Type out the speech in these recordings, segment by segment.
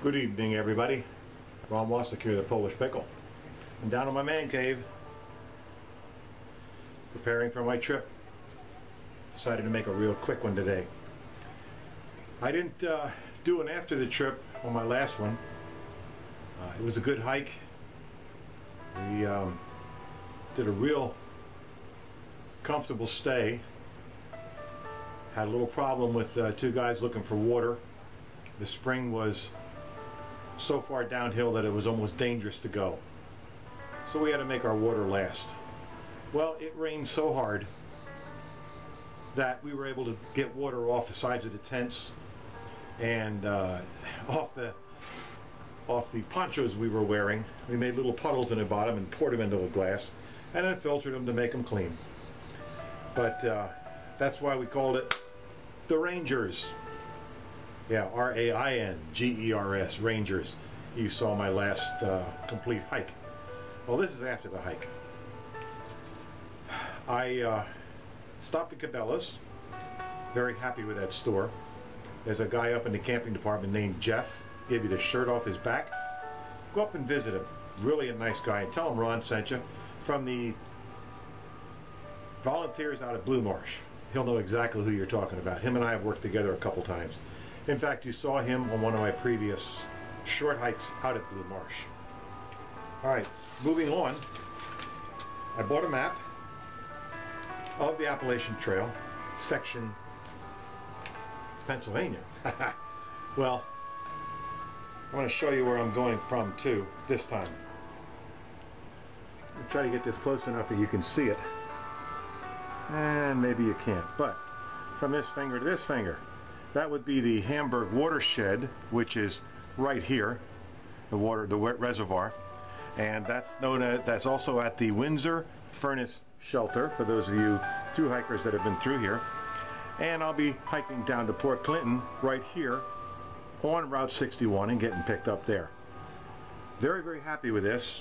Good evening, everybody. Ron Wasik here, the Polish Pickle. I'm down in my man cave, preparing for my trip. Decided to make a real quick one today. I didn't uh, do an after the trip on my last one. Uh, it was a good hike. We um, did a real comfortable stay. Had a little problem with uh, two guys looking for water. The spring was so far downhill that it was almost dangerous to go. So we had to make our water last. Well, it rained so hard that we were able to get water off the sides of the tents and uh, off the off the ponchos we were wearing. We made little puddles in the bottom and poured them into a glass and then filtered them to make them clean. But uh, that's why we called it the Rangers. Yeah, R-A-I-N-G-E-R-S, Rangers. You saw my last uh, complete hike. Well, this is after the hike. I uh, stopped at Cabela's. Very happy with that store. There's a guy up in the camping department named Jeff. Gave you the shirt off his back. Go up and visit him. Really a nice guy. And tell him Ron sent you from the volunteers out of Blue Marsh. He'll know exactly who you're talking about. Him and I have worked together a couple times. In fact, you saw him on one of my previous short hikes out at Blue Marsh. All right, moving on. I bought a map of the Appalachian Trail, section Pennsylvania. well, I want to show you where I'm going from too, this time. I'll try to get this close enough that you can see it. And maybe you can't, but from this finger to this finger, that would be the Hamburg watershed, which is right here, the water, the wet reservoir. And that's known as, that's also at the Windsor Furnace Shelter, for those of you through hikers that have been through here. And I'll be hiking down to Port Clinton right here on Route 61 and getting picked up there. Very, very happy with this.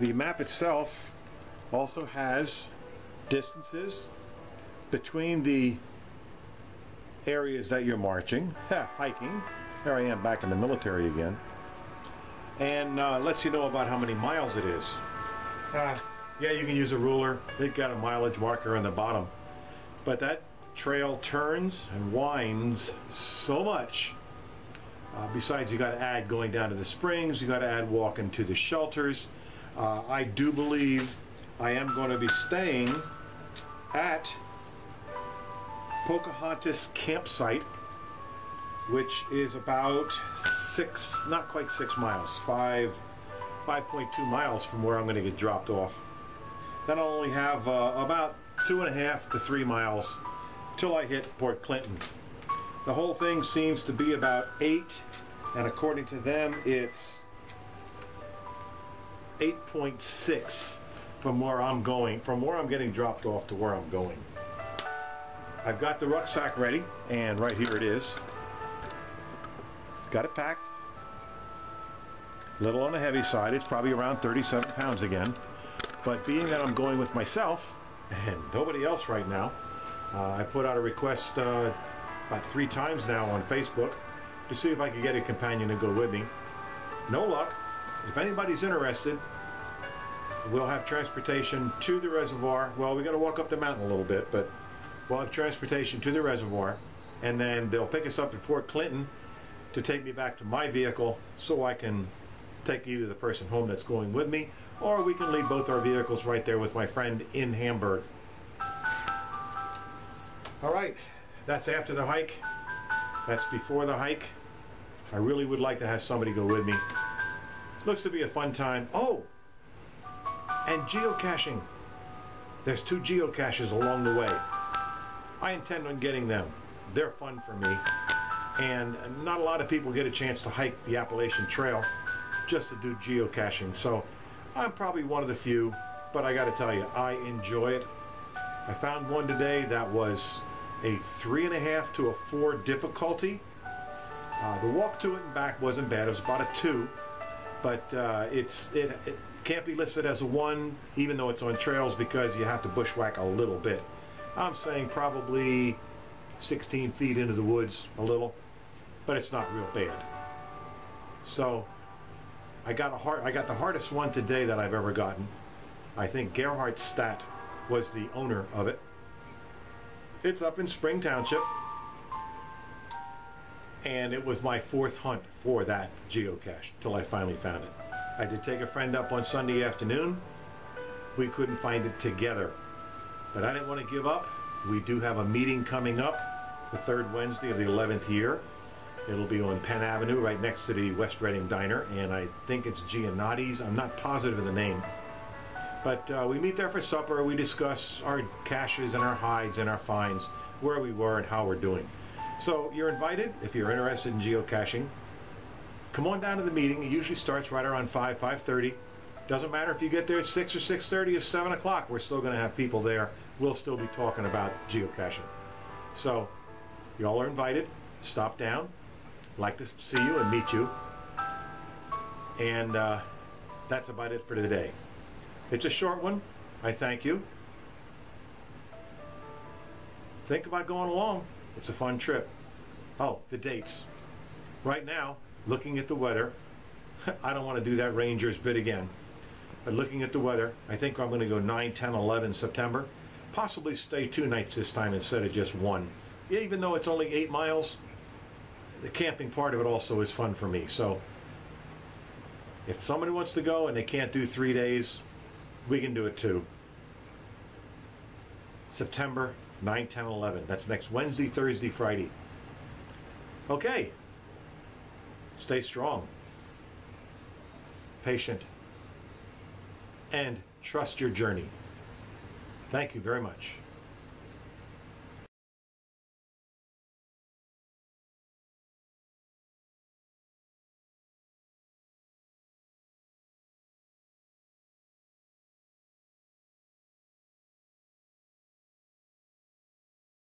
The map itself also has distances between the areas that you're marching, hiking. There I am back in the military again. And uh, lets you know about how many miles it is. Uh, yeah, you can use a ruler. They've got a mileage marker on the bottom. But that trail turns and winds so much. Uh, besides, you got to add going down to the springs. You got to add walking to the shelters. Uh, I do believe I am going to be staying at Pocahontas campsite, which is about six, not quite six miles, five, 5.2 miles from where I'm going to get dropped off. Then I'll only have uh, about two and a half to three miles till I hit Port Clinton. The whole thing seems to be about eight, and according to them, it's 8.6 from where I'm going, from where I'm getting dropped off to where I'm going. I've got the rucksack ready, and right here it is. Got it packed. Little on the heavy side. It's probably around 37 pounds again. But being that I'm going with myself and nobody else right now, uh, I put out a request uh, about three times now on Facebook to see if I could get a companion to go with me. No luck. If anybody's interested, we'll have transportation to the reservoir. Well, we got to walk up the mountain a little bit, but We'll have transportation to the reservoir, and then they'll pick us up at Port Clinton to take me back to my vehicle so I can take either the person home that's going with me, or we can leave both our vehicles right there with my friend in Hamburg. All right, that's after the hike. That's before the hike. I really would like to have somebody go with me. Looks to be a fun time. Oh, and geocaching. There's two geocaches along the way. I intend on getting them. They're fun for me. And not a lot of people get a chance to hike the Appalachian Trail just to do geocaching. So I'm probably one of the few, but I got to tell you, I enjoy it. I found one today that was a three and a half to a four difficulty. Uh, the walk to it and back wasn't bad. It was about a two, but uh, it's it, it can't be listed as a one, even though it's on trails because you have to bushwhack a little bit. I'm saying probably 16 feet into the woods a little, but it's not real bad. So I got a hard, I got the hardest one today that I've ever gotten. I think Gerhard Stat was the owner of it. It's up in Spring Township. And it was my fourth hunt for that geocache till I finally found it. I did take a friend up on Sunday afternoon. We couldn't find it together. But I didn't want to give up. We do have a meeting coming up the third Wednesday of the 11th year. It'll be on Penn Avenue right next to the West Reading Diner and I think it's Giannotti's. I'm not positive of the name. But uh, we meet there for supper. We discuss our caches and our hides and our finds, where we were and how we're doing. So you're invited if you're interested in geocaching. Come on down to the meeting. It usually starts right around 5, 5.30. Doesn't matter if you get there at 6 or 6.30 or 7 o'clock. We're still going to have people there. We'll still be talking about geocaching. So y'all are invited. Stop down. Like to see you and meet you. And uh, that's about it for today. It's a short one. I thank you. Think about going along. It's a fun trip. Oh, the dates. Right now, looking at the weather, I don't want to do that Rangers bit again. But looking at the weather, I think I'm going to go 9, 10, 11 September. Possibly stay two nights this time instead of just one. Even though it's only eight miles, the camping part of it also is fun for me. So if somebody wants to go and they can't do three days, we can do it too. September 9, 10, 11. That's next Wednesday, Thursday, Friday. Okay. Stay strong, patient, and trust your journey. Thank you very much.